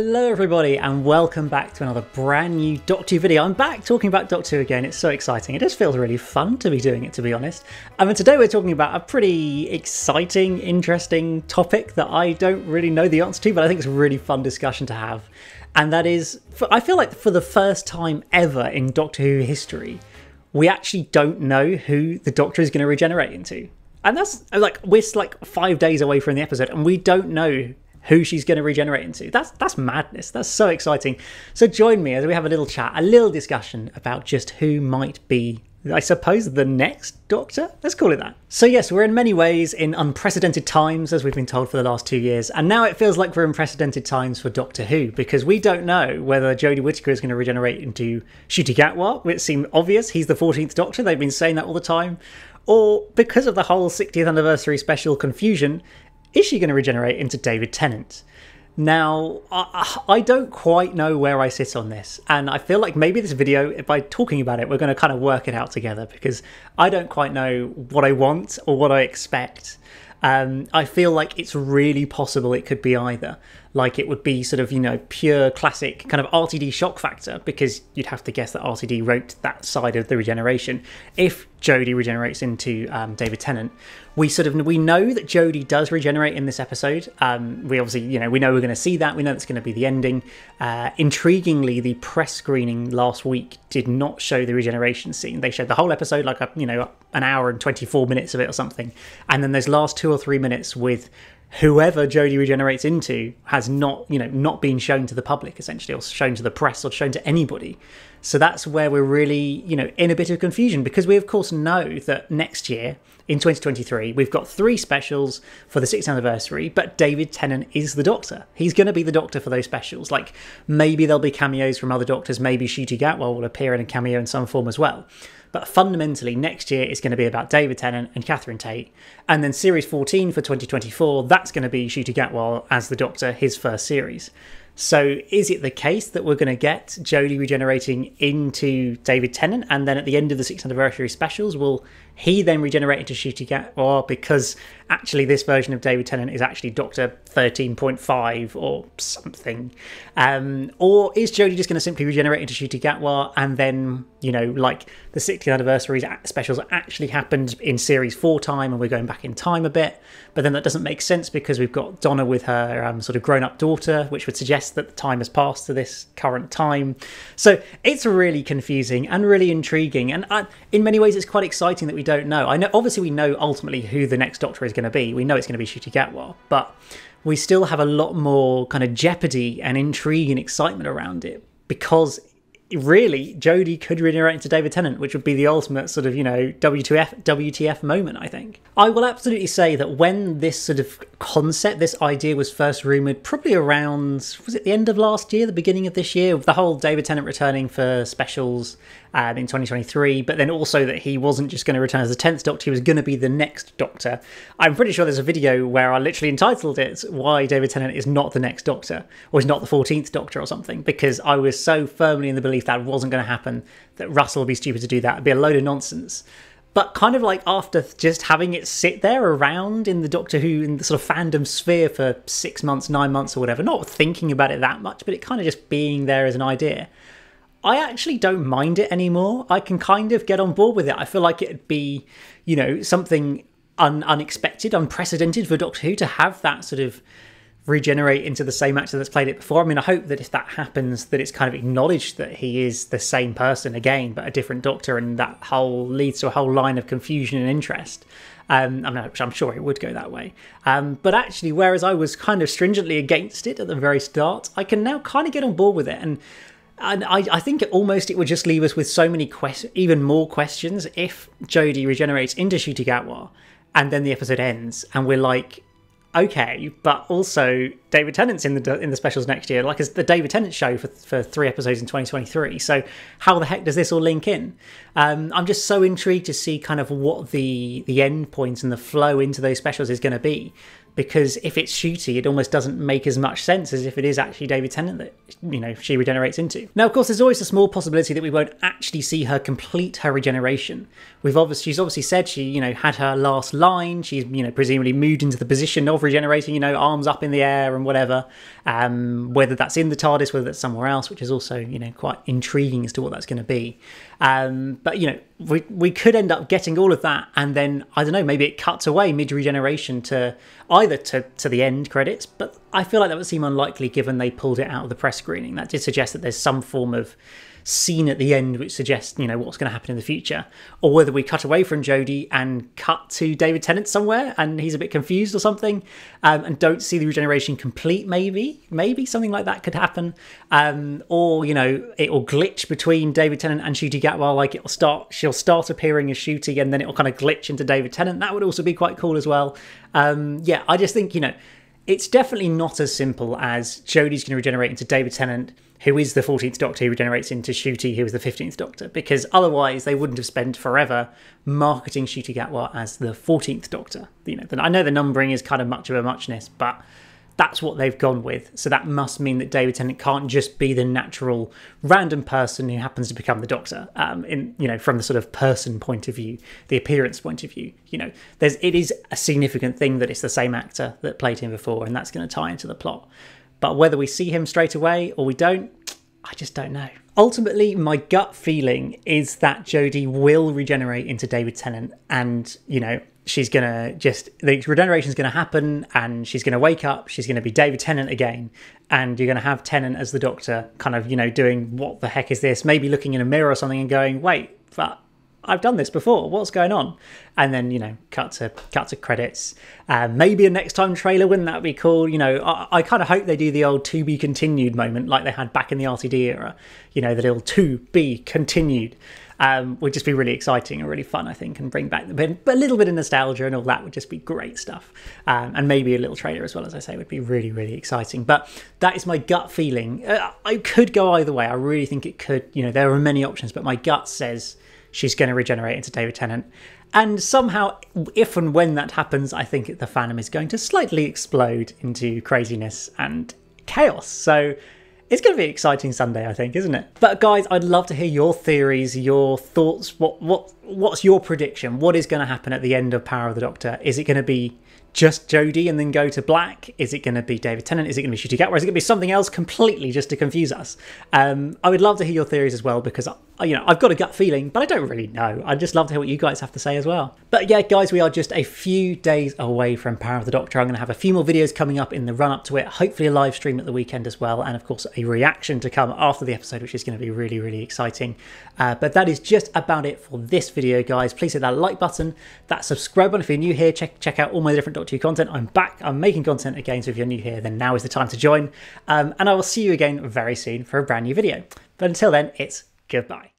Hello, everybody, and welcome back to another brand new Doctor Who video. I'm back talking about Doctor Who again. It's so exciting. It just feels really fun to be doing it, to be honest. Um, I mean, today we're talking about a pretty exciting, interesting topic that I don't really know the answer to, but I think it's a really fun discussion to have. And that is, I feel like for the first time ever in Doctor Who history, we actually don't know who the Doctor is going to regenerate into. And that's like, we're like five days away from the episode, and we don't know who she's going to regenerate into. That's that's madness. That's so exciting. So join me as we have a little chat, a little discussion about just who might be I suppose the next Doctor? Let's call it that. So, yes, we're in many ways in unprecedented times, as we've been told for the last two years, and now it feels like we're in unprecedented times for Doctor Who, because we don't know whether Jodie Whittaker is going to regenerate into Ncuti Gatwa, which seemed obvious, he's the 14th Doctor, they've been saying that all the time, or because of the whole 60th anniversary special confusion, is she going to regenerate into David Tennant? Now, I, I, don't quite know where I sit on this, and I feel like maybe this video, by talking about it, we're going to kind of work it out together because I don't quite know what I want or what I expect. Um, I feel like it's really possible it could be either. Like it would be sort of, you know, pure classic kind of RTD shock factor because you'd have to guess that RTD wrote that side of the regeneration. If Jodie regenerates into um, David Tennant, we sort of we know that Jodie does regenerate in this episode. Um, we obviously, you know, we know we're going to see that. We know it's going to be the ending. Uh, intriguingly, the press screening last week did not show the regeneration scene. They showed the whole episode, like a you know an hour and twenty four minutes of it or something, and then those last two or three minutes with whoever Jodie regenerates into has not, you know, not been shown to the public essentially, or shown to the press, or shown to anybody. So that's where we're really, you know, in a bit of confusion because we of course know that next year in 2023 we've got three specials for the sixth anniversary, but David Tennant is the Doctor. He's going to be the Doctor for those specials. Like maybe there'll be cameos from other Doctors. Maybe Ncuti Gatwa will appear in a cameo in some form as well. But fundamentally, next year is going to be about David Tennant and Catherine Tate. And then Series 14 for 2024, that's going to be Ncuti Gatwa as the Doctor, his first series. So, is it the case that we're going to get Jodie regenerating into David Tennant, and then at the end of the sixth anniversary specials, will he then regenerated to Ncuti Gatwa because actually this version of David Tennant is actually Doctor 13.5 or something? Um, or is Jodie just going to simply regenerate into Ncuti Gatwa and then, you know, like the 60th anniversary specials actually happened in series four time and we're going back in time a bit? But then that doesn't make sense because we've got Donna with her um, sort of grown up daughter, which would suggest that the time has passed to this current time. So it's really confusing and really intriguing. And I, uh, in many ways, it's quite exciting that we don't know. I know, obviously, we know ultimately who the next Doctor is going to be. We know it's going to be Ncuti Gatwa, but we still have a lot more kind of jeopardy and intrigue and excitement around it because really Jodie could regenerate into David Tennant, which would be the ultimate sort of, you know, WTF WTF moment, I think. I will absolutely say that when this sort of concept, this idea was first rumoured, probably around was it the end of last year, the beginning of this year, the whole David Tennant returning for specials um, in 2023, but then also that he wasn't just going to return as the 10th Doctor, he was going to be the next Doctor. I'm pretty sure there's a video where I literally entitled it Why David Tennant is Not the Next Doctor, or is not the 14th Doctor or something, because I was so firmly in the belief that wasn't going to happen, that Russell would be stupid to do that. It'd be a load of nonsense. But kind of like after just having it sit there around in the Doctor Who, in the sort of fandom sphere for six months, nine months, or whatever, not thinking about it that much, but it kind of just being there as an idea I actually don't mind it anymore. I can kind of get on board with it. I feel like it'd be, you know, something un- unexpected, unprecedented for Doctor Who to have that sort of regenerate into the same actor that's played it before. I mean, I hope that if that happens, that it's kind of acknowledged that he is the same person again, but a different Doctor, and that whole leads to a whole line of confusion and interest. Um, I'm, I'm sure it would go that way. Um, but actually, whereas I was kind of stringently against it at the very start, I can now kind of get on board with it. And and I, I think almost it would just leave us with so many questions, even more questions, if Jodie regenerates into Ncuti Gatwa and then the episode ends and we're like, okay, but also David Tennant's in the in the specials next year, like it's the David Tennant show for for three episodes in 2023. So how the heck does this all link in? Um, I'm just so intrigued to see kind of what the the end points point and the flow into those specials is going to be because if it's Ncuti, it almost doesn't make as much sense as if it is actually David Tennant that you know she regenerates into. Now, of course, there's always a small possibility that we won't actually see her complete her regeneration. We've obviously she's obviously said she you know had her last line. She's you know presumably moved into the position of regenerating. You know, arms up in the air and whatever. Um, whether that's in the TARDIS, whether that's somewhere else, which is also you know quite intriguing as to what that's going to be. Um, but you know, we we could end up getting all of that, and then I don't know, maybe it cuts away mid regeneration to either to to the end credits. But I feel like that would seem unlikely given they pulled it out of the press screening. That did suggest that there's some form of scene at the end which suggests you know what's going to happen in the future or whether we cut away from Jodie and cut to David Tennant somewhere and he's a bit confused or something um, and don't see the regeneration complete maybe maybe something like that could happen um, or you know it will glitch between David Tennant and Ncuti Gatwa like it'll start she'll start appearing as Ncuti and then it'll kind of glitch into David Tennant. That would also be quite cool as well. Um, yeah I just think you know it's definitely not as simple as Jodie's going to regenerate into David Tennant who is the 14th Doctor who regenerates into Ncuti, who is the 15th Doctor, because otherwise they wouldn't have spent forever marketing Ncuti Gatwa as the 14th Doctor. You know, I know the numbering is kind of much of a muchness, but that's what they've gone with. So that must mean that David Tennant can't just be the natural random person who happens to become the Doctor. Um, in you know, from the sort of person point of view, the appearance point of view. You know, there's it is a significant thing that it's the same actor that played him before, and that's going to tie into the plot. But whether we see him straight away or we don't, I just don't know. Ultimately, my gut feeling is that Jodie will regenerate into David Tennant, and you know she's gonna just the regeneration is gonna happen, and she's gonna wake up. She's gonna be David Tennant again, and you're gonna have Tennant as the Doctor, kind of you know doing what the heck is this? Maybe looking in a mirror or something and going, wait, but I've done this before. What's going on? And then you know, cut to cut to credits. Uh, maybe a next time trailer. Wouldn't that be cool? You know, I, I kind of hope they do the old "to be continued" moment like they had back in the RTD era. You know, that it'll "to be continued." Um, would just be really exciting and really fun, I think, and bring back the bit, a little bit of nostalgia and all that would just be great stuff. Um, and maybe a little trailer as well, as I say, would be really, really exciting. But that is my gut feeling. Uh, I could go either way. I really think it could. You know, there are many options, but my gut says she's going to regenerate into David Tennant. And somehow, if and when that happens, I think the fandom is going to slightly explode into craziness and chaos. So it's going to be an exciting Sunday, I think, isn't it? But guys, I'd love to hear your theories, your thoughts. What what what's your prediction? What is going to happen at the end of Power of the Doctor? Is it going to be just Jodie and then go to black? Is it going to be David Tennant? Is it going to be Ncuti Gatwa? Is it going to be something else completely just to confuse us? Um, I would love to hear your theories as well because you know, I've got a gut feeling, but I don't really know. I'd just love to hear what you guys have to say as well. But yeah, guys, we are just a few days away from Power of the Doctor. I'm going to have a few more videos coming up in the run up to it, hopefully a live stream at the weekend as well, and of course a reaction to come after the episode, which is going to be really, really exciting. Uh, but that is just about it for this video, guys. Please hit that like button, that subscribe button if you're new here. Check check out all my different Doctor Content. I'm back. I'm making content again, so if you're new here, then now is the time to join. Um, and I will see you again very soon for a brand new video. But until then, it's goodbye.